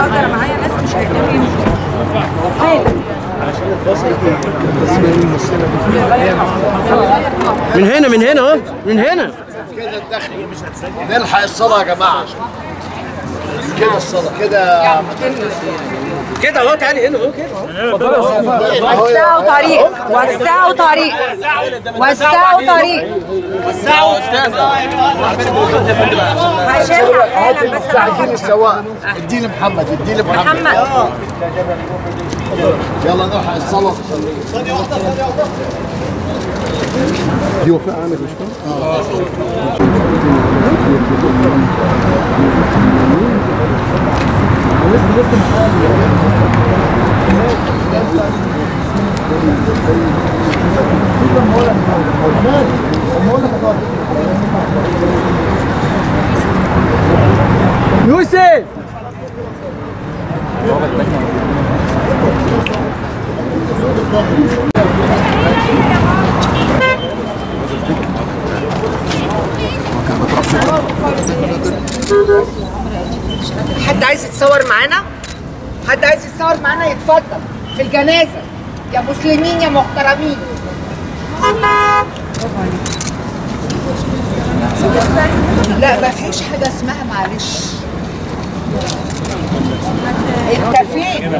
أقدر معايا ناس مش هيقدروا يمشوا من هنا من هنا اهو من هنا. كده الدخل نلحق الصلاة يا جماعة. كده الصلاة كده. كده اهو تعالي هنا اهو كده. وسعوا طريق. وسعوا طريق. وسعوا طريق. اديني محمد اديني محمد محمد يلا نلحق الصلاة دي وفاء عامل مش كده؟ يوسف! حد عايز يتصور معانا؟ حد عايز يتصور معانا يتفضل. في الجنازة. يا مسلمين يا محترمين. لا ما فيش حاجة اسمها معلش. انت فين؟